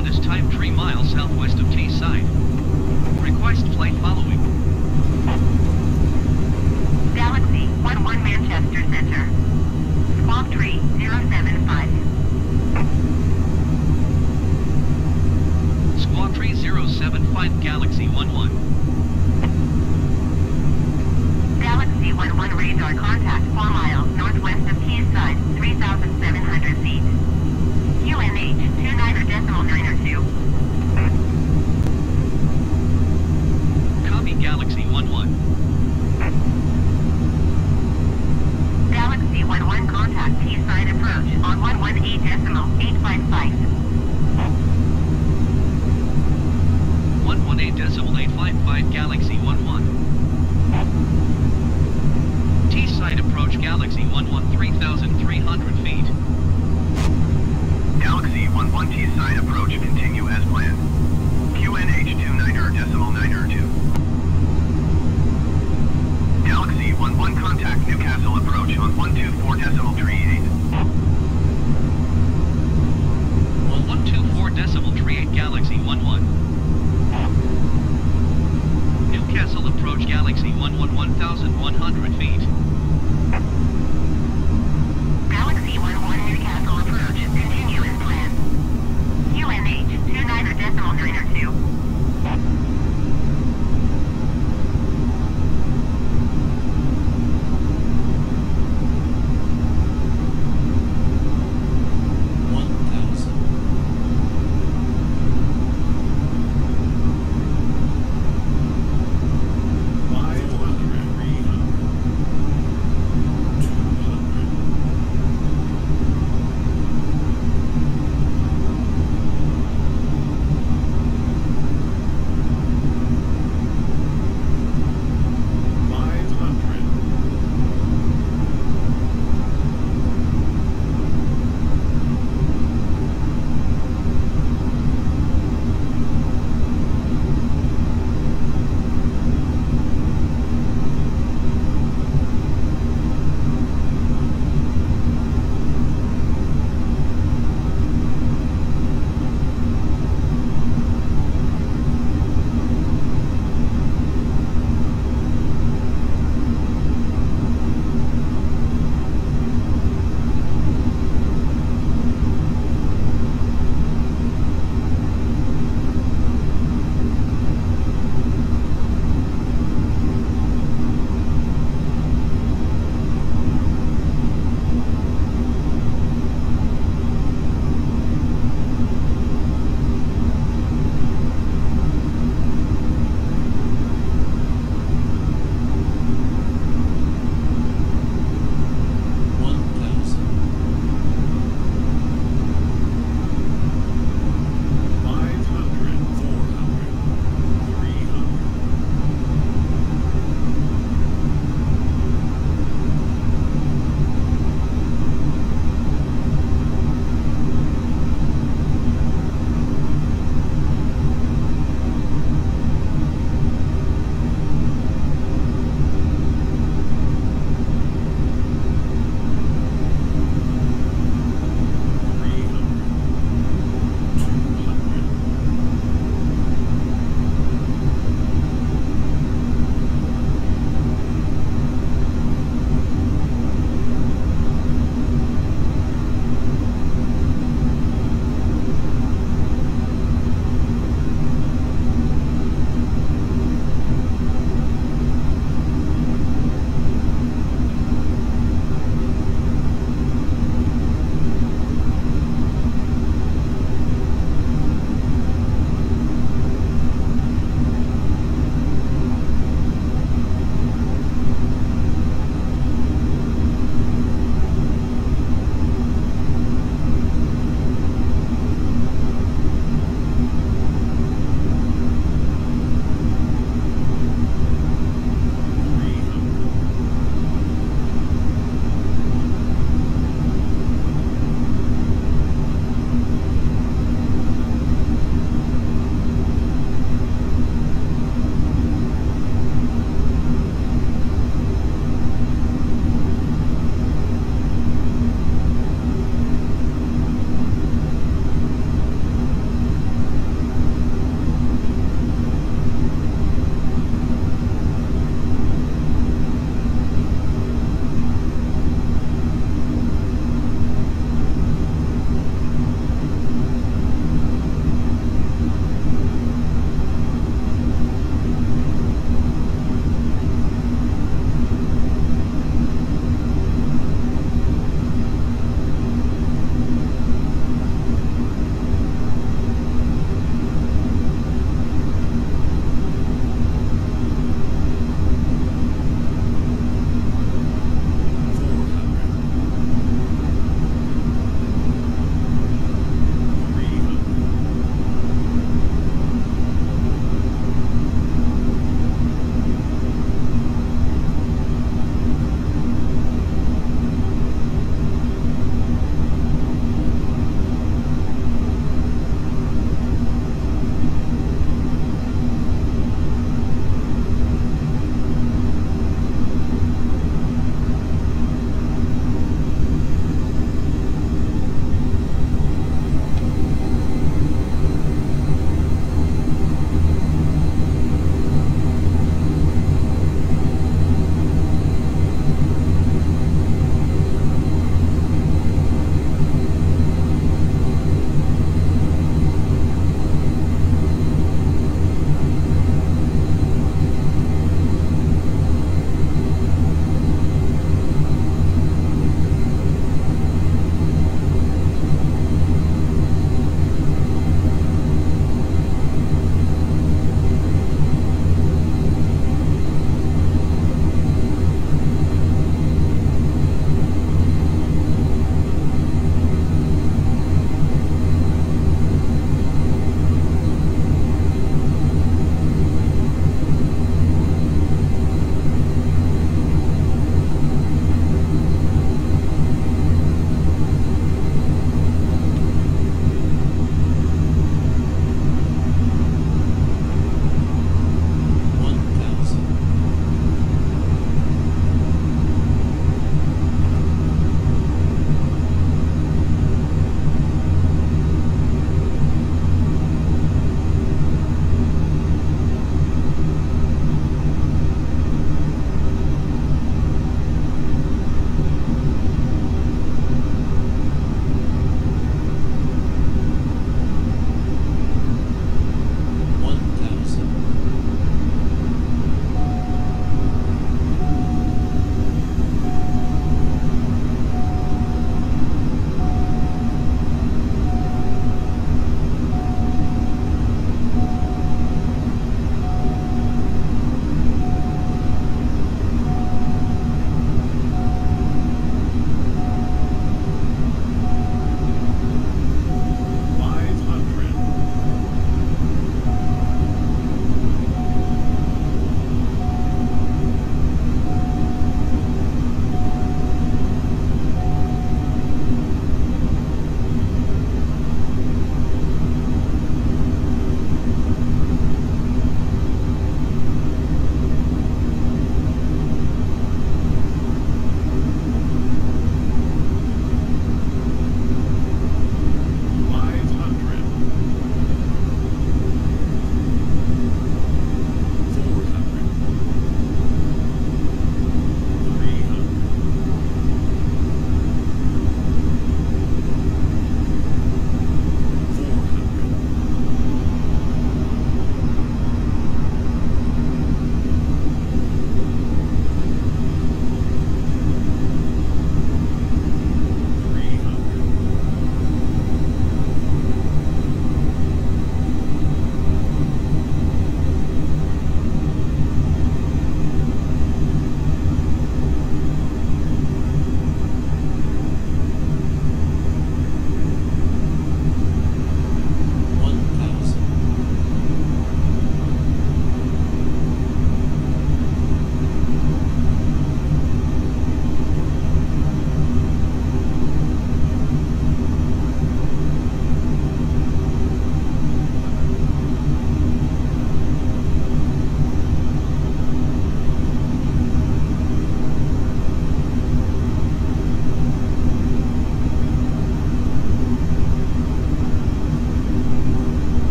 Island is timed three miles southwest of Teesside. On 118 decimal 855.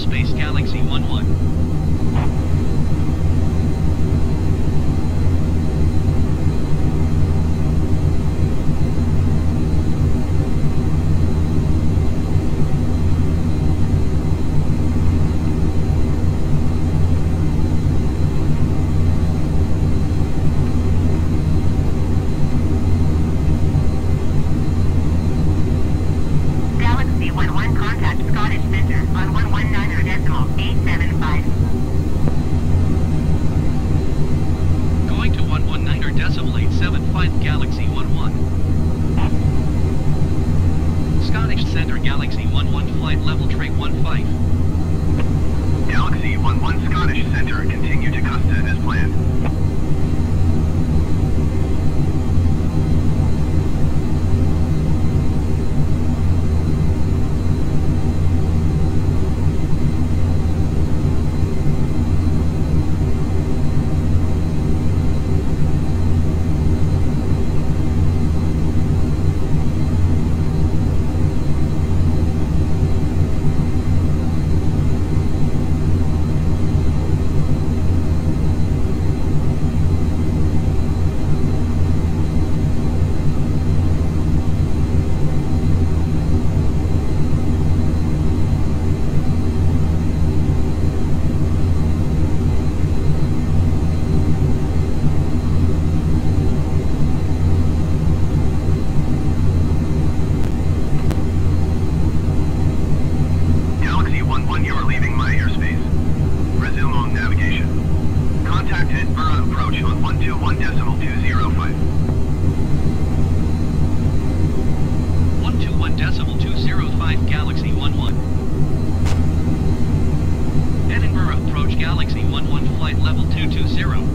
Airspace Galaxy 1-1. Galaxy 1-1 contact Scottish Centre on 119 decimal 875. Going to 119er decimal 875 Galaxy 11. Scottish Center Galaxy 11 flight level tray 15. Galaxy 1-1 Scottish Center, continue to Custad as planned. Galaxy 1-1, you are leaving my airspace. Resume on navigation. Contact Edinburgh approach on 121 decimal 205. 121 decimal 205 Galaxy 11. Edinburgh approach Galaxy 11 flight level 220.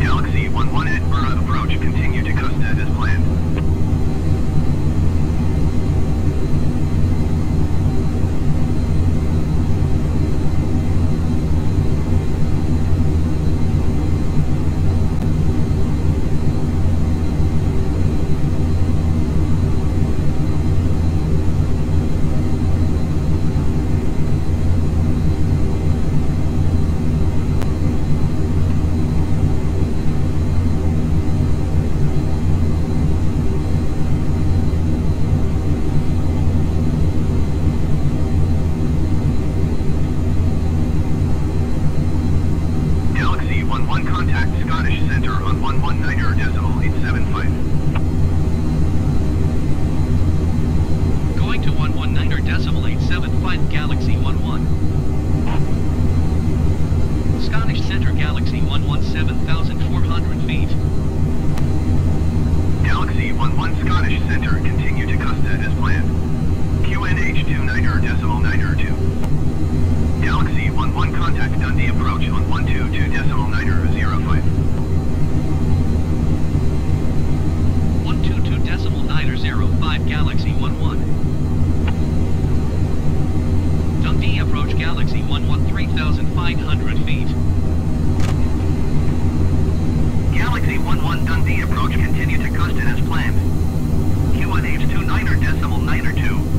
Galaxy 1-1 Edinburgh approach, continue to Custad as planned. Galaxy 1-1 contact Scottish Center on 119er decimal 875. Going to 119er decimal 875 Galaxy 11. Scottish Center Galaxy 11 7400 feet. Galaxy 1-1 Scottish Center, continue to Custad as planned. QNH 29er decimal 9er 2. Galaxy 1-1 contact Dundee approach on 122 decimal 9er 05. 122 decimal 905 Galaxy 11. Dundee approach Galaxy 11 3500 feet. Galaxy 1-1 Dundee approach, continue to Custad as planned. QNH 29er decimal 9er 2.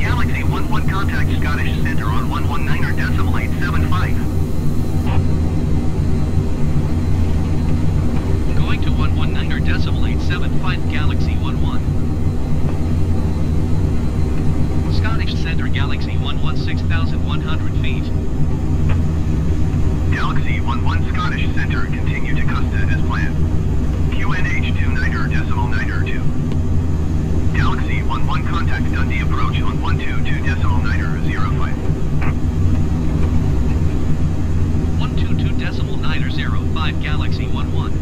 Galaxy 1-1 contact Scottish Center on 119er decimal 875. Going to 119er decimal 875 Galaxy 11. Scottish Center Galaxy 11 6100 feet. Galaxy 1-1 Scottish Center, continue to Custad as planned. QNH 29er decimal 9er 2. Galaxy 1-1 contact Dundee approach on 122 decimal 9er 05. 122 decimal 905 Galaxy 11.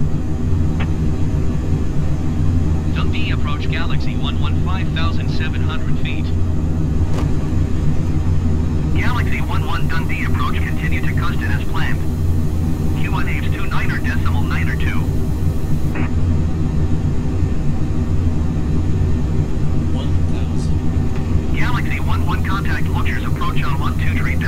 Dundee approach Galaxy 11 5700 feet. Galaxy 1-1 Dundee approach, continue to Custad as planned. QNH 29er decimal 9er 2. one Galaxy 1-1 contact Leuchars 112,700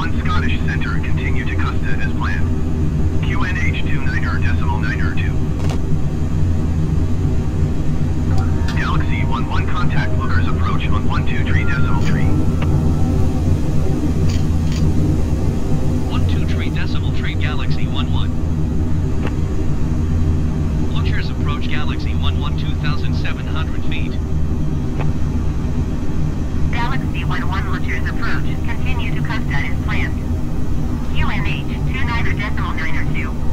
1-1 Scottish Center, continue to Custa as planned. QNH 29er decimal 9er 2. Galaxy 1-1 contact Leuchars approach on 123 decimal 3. One two tree decimal tree Galaxy 11. Leuchars approach Galaxy 11 2,700 feet. Galaxy 1-1 Leuchars approach. Continue Custa as planned. 29er decimal 9er 2.